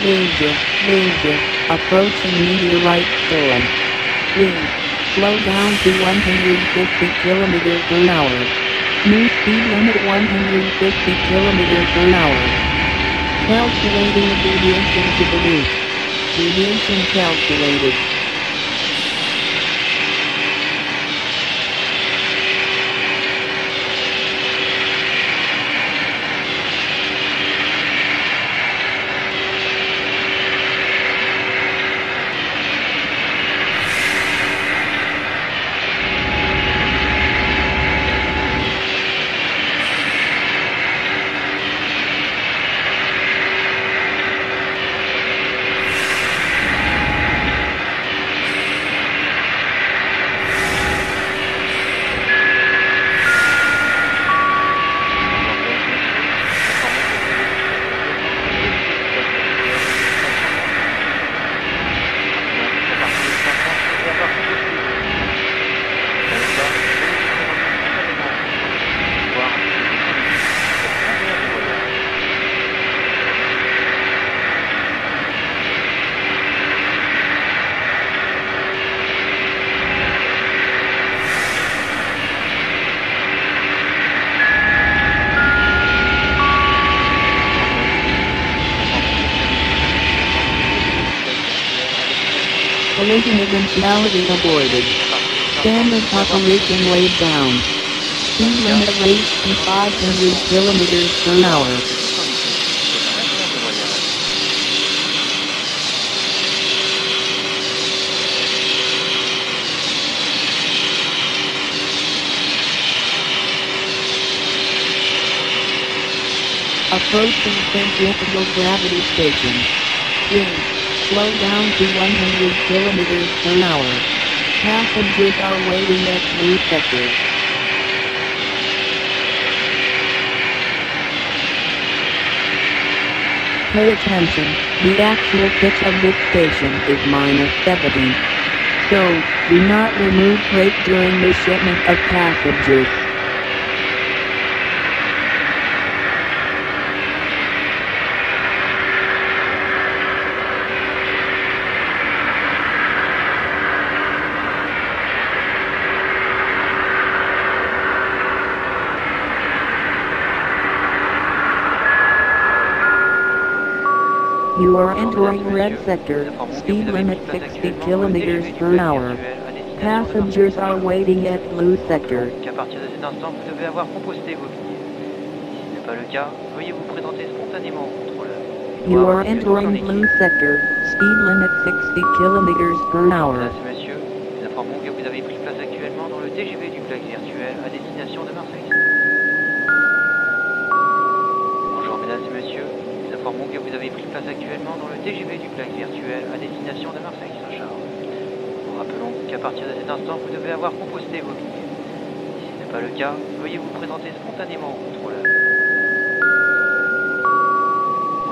Danger, danger, approaching meteorite storm. Please, slow down to 150 kilometers per hour. New speed limit 150 kilometers per hour. Calculating deviation to the loop. Deviation calculated. Collision eventuality avoided. Standard population laid down. Speed limit rate to 500 kilometers per hour. Approaching centrifugal gravity station. Please, slow down to 100 kilometers per hour. Passengers are waiting at Blue Sector. Pay attention, the actual pitch of this station is minus 70. So, do not remove freight during the shipment of passengers. You are entering red sector, speed limit 60 kilometers per hour. Passengers are waiting at blue sector. qu'à partir de cet instant, vous devez avoir composté vos billets. Si ce n'est pas le cas, veuillez vous présenter spontanément au contrôleur. You are entering blue sector, speed limit 60 kilometers per hour. Informons que vous avez pris place actuellement dans le TGV du Black virtuel à destination de Marseille Saint-Charles. Nous rappelons qu'à partir de cet instant, vous devez avoir composté vos billets. Si ce n'est pas le cas, veuillez vous présenter spontanément au contrôleur.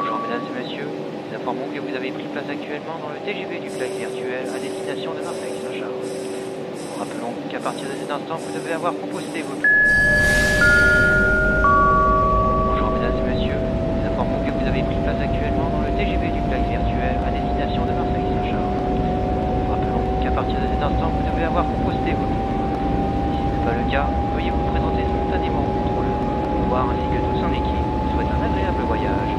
Bonjour mesdames et messieurs, nous informons que vous avez pris place actuellement dans le TGV du Black virtuel à destination de Marseille Saint-Charles. Nous rappelons qu'à partir de cet instant, vous devez avoir composté vos billets. Partir de cet instant, vous devez avoir composté vos. Si ce n'est pas le cas, veuillez vous présenter spontanément au contrôleur. Voir ainsi que toute son équipe vous souhaite un agréable voyage.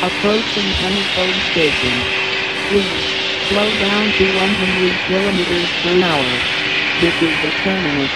Approaching Honeycomb Station. Please, slow down to 100 kilometers per hour. This is the terminus.